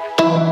you